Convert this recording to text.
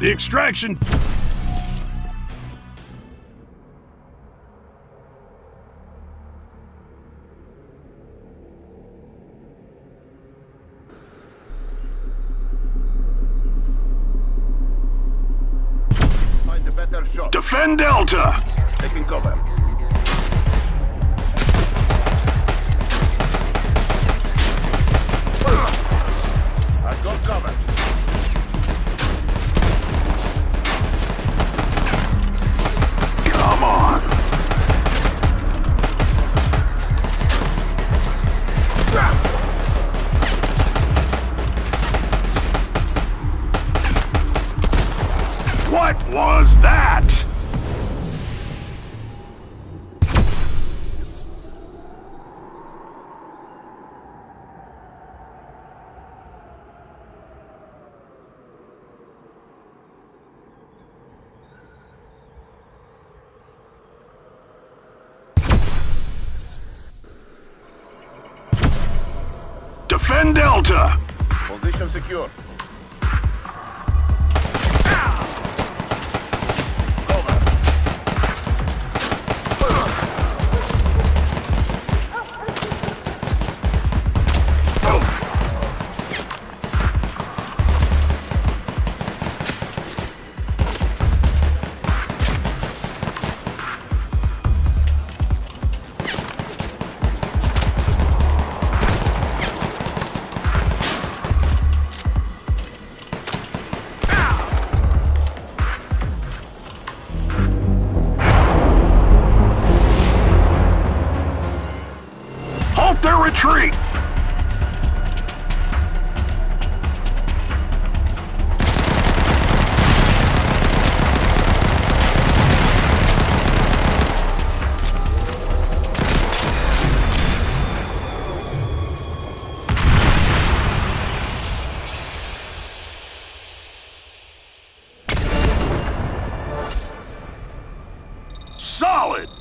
The extraction... Find a better shot. Defend Delta! Taking cover. Was that? Defend Delta! Position secure. Halt their retreat! Solid!